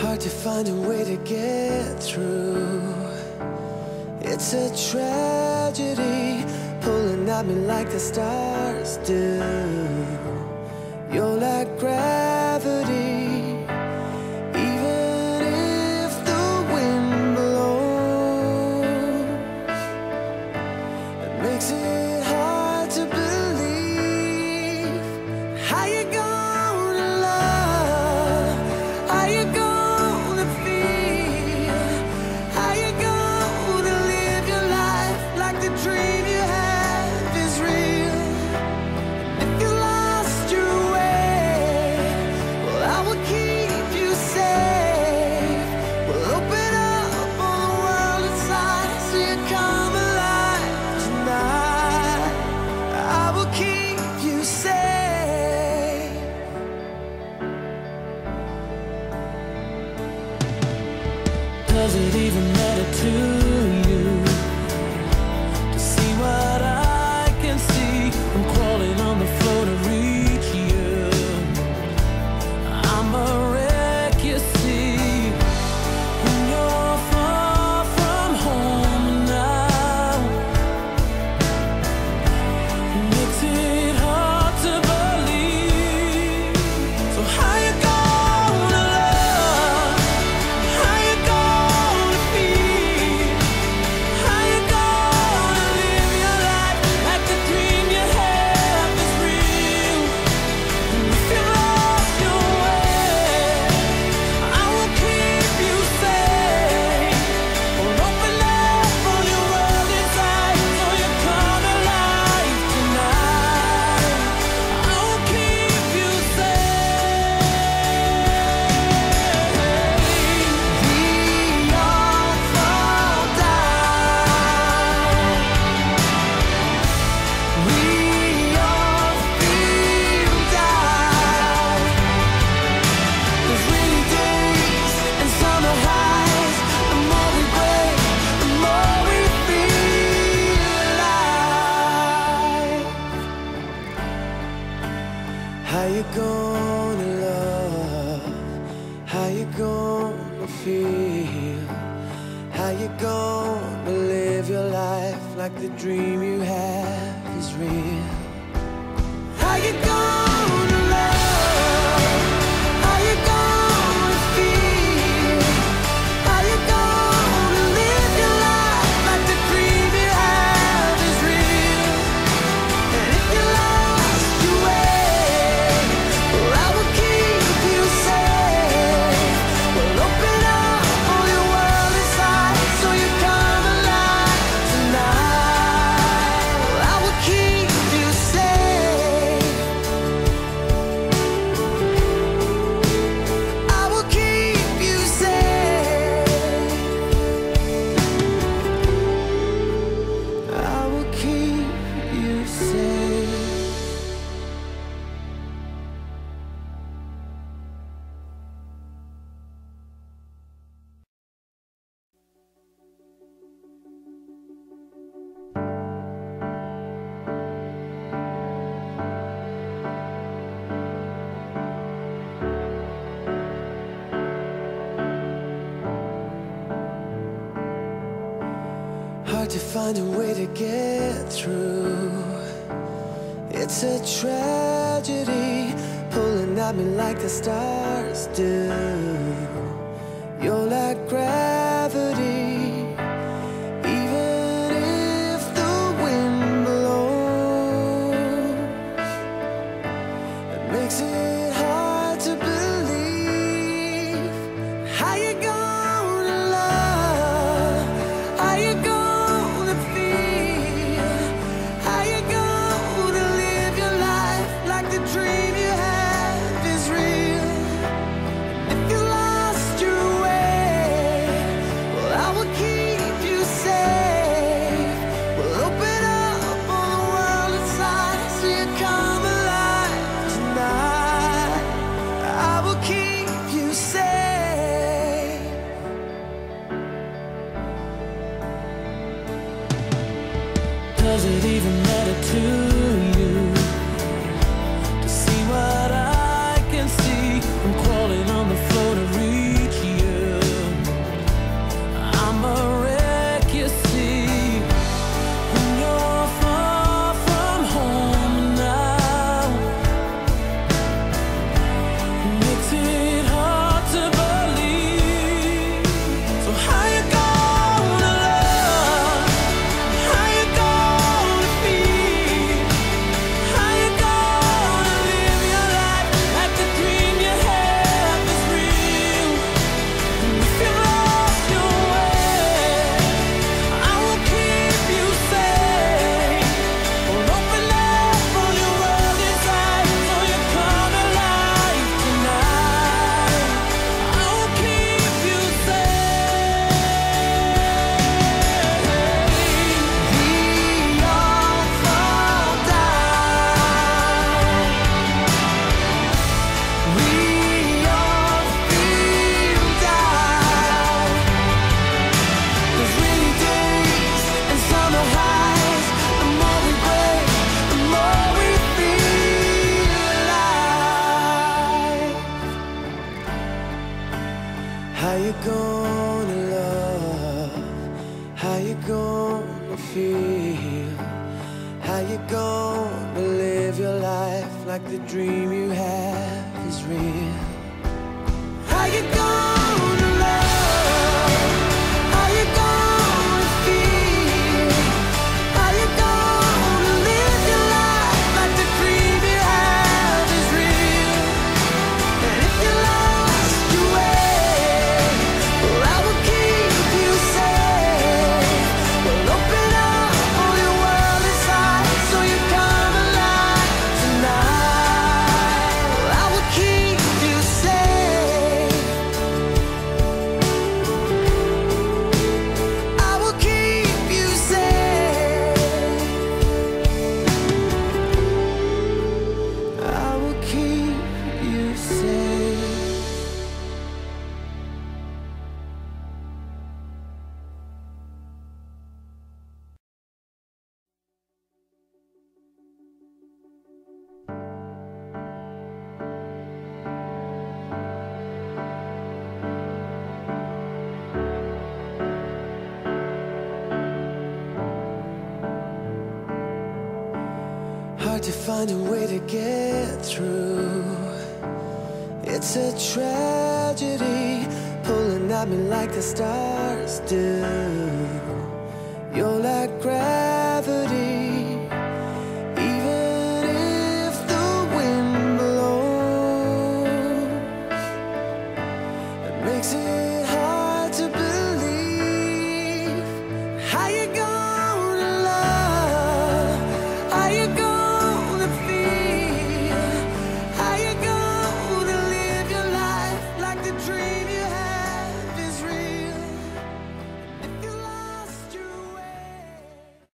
Hard to find a way to get through. It's a tragedy pulling at me like the stars do. You're like gravity. How you gonna love? How you gonna feel? How you gonna live your life like the dream you have is real? to find a way to get through. It's a tragedy pulling at me like the stars do. You're like gravity. Does it even matter to you gonna love? How you gonna feel? How you gonna live your life like the dream you have is real? How you Hard to find a way to get through. It's a tragedy pulling at me like the stars do.